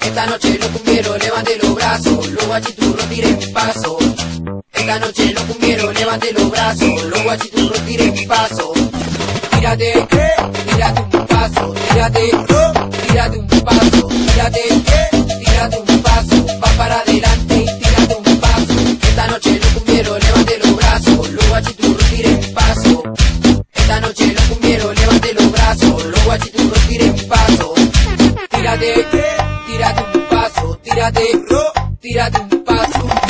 Esta noche los cumbieros levanten los brazos, los guachiturros tiren paso. Esta noche los cumbieros levanten los brazos, los guachiturros tiren paso. Tírate, tírate un paso, tírate, tírate un paso, tírate los brazos, los guachiturros tiren paso. Tírate, tírate un paso, tírate, tírate un paso.